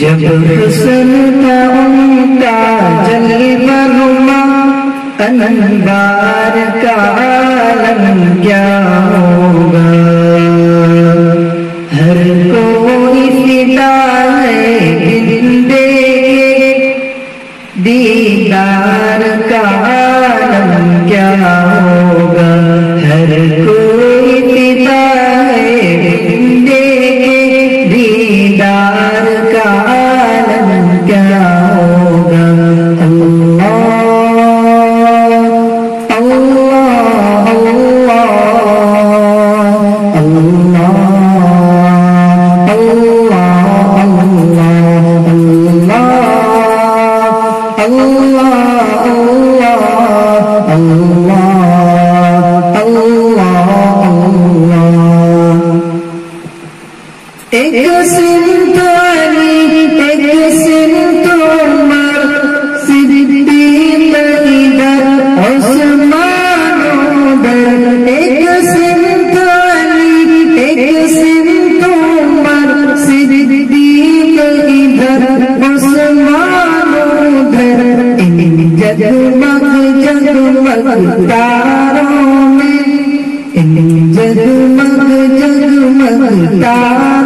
जब हुसन का उनका जलवा अनंदार का आलम क्या होगा हर कोई फिदा है बिंदे दीदार का आलम क्या होगा? जगमग जगमग तारों में जगमग जगमग तारों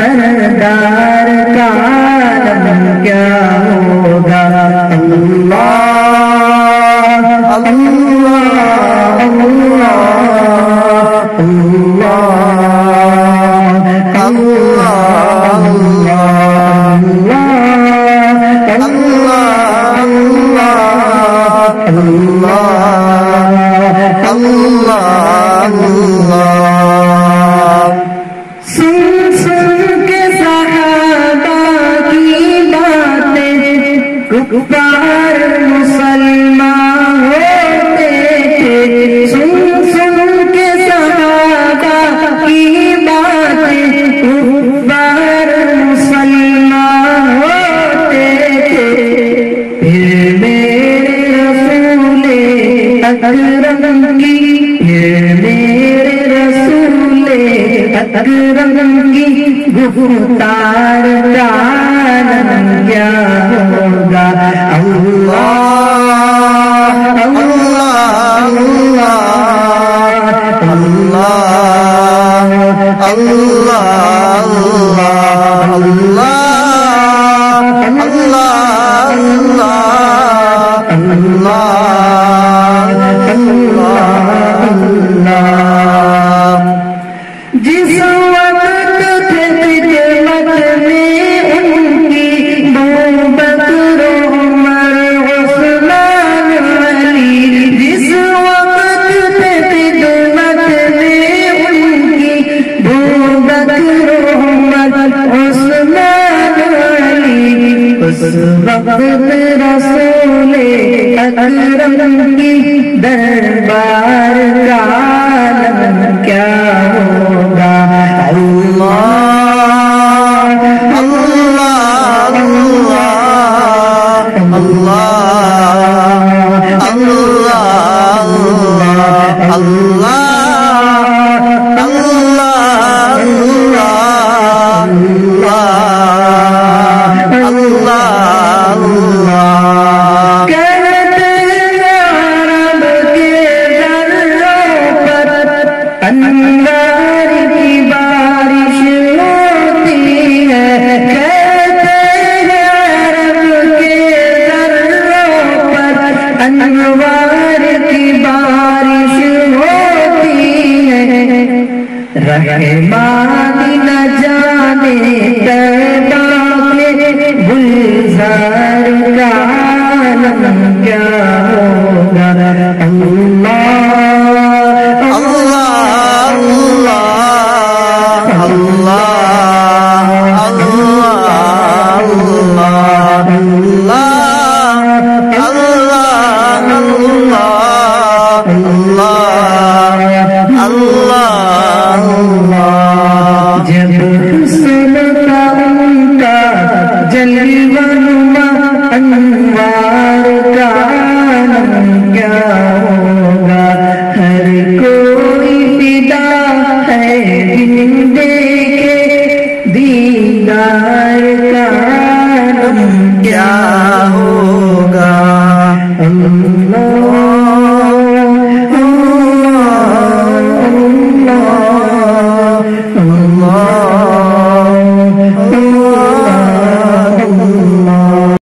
sarada मेरे रसूले अकरंगी गुफ्तार जानन क्या होगा अल्लाह अल्लाह अल्लाह अल्लाह। वक्त रसूले अकरम की दरबार का क्या होगा? अल्लाह अनवर की बारिश होती है। रहमान न जाने तैबा के गुलजार का Oh.